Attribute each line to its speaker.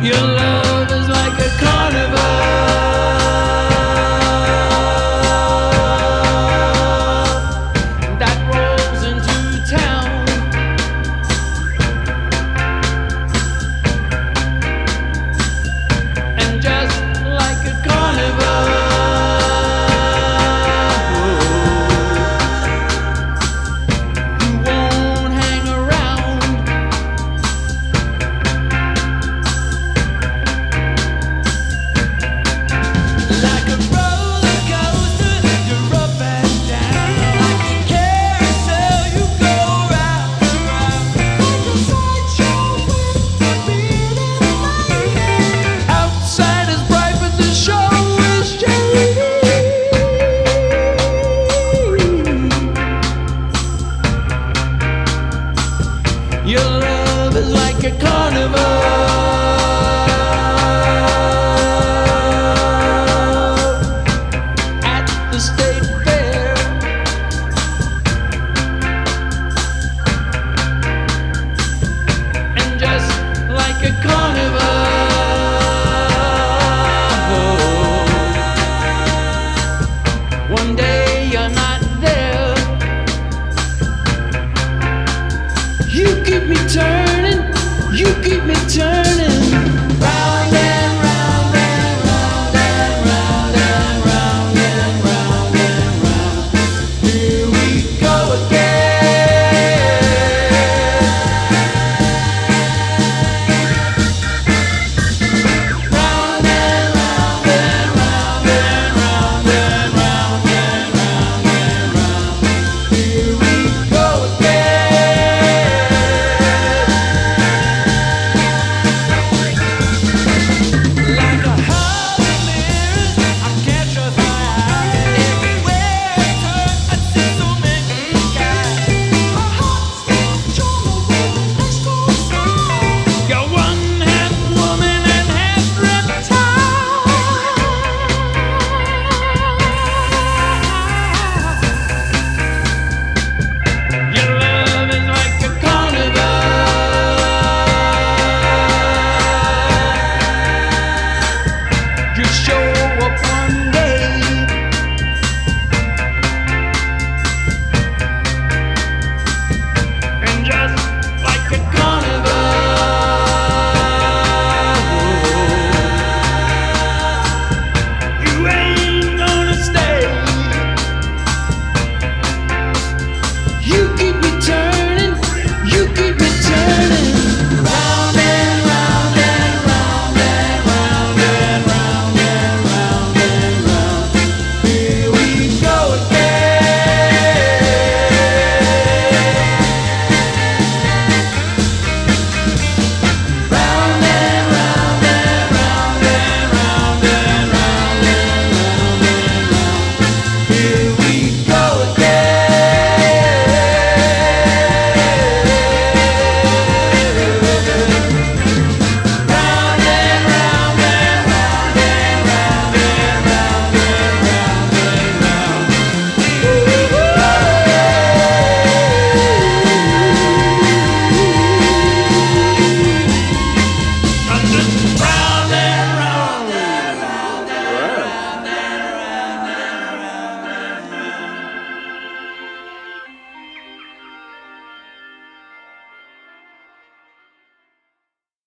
Speaker 1: Your love is like a. carnival.